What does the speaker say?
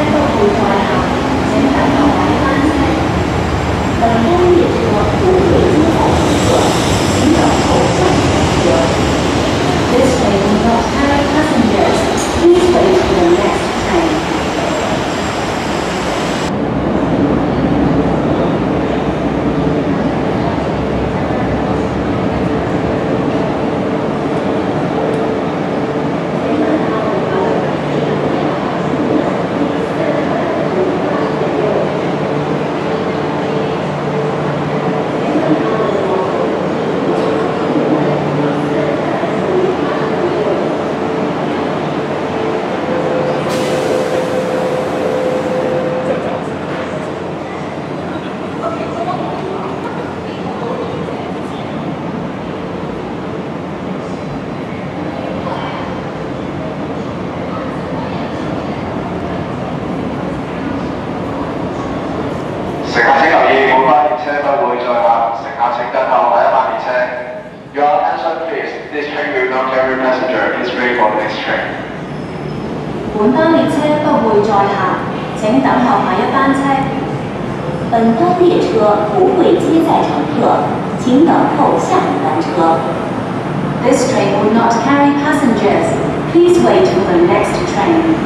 I don't. 乘客請留意，本班列車不會再下，乘客請等候下一班列車。Your attention please, this train will not carry passenger. Please wait for next train. 本班列車不會再下，请等候下一班車。本班列車不會接載乘客，请等候下一班車。This train will not carry passengers. Please wait for the next train.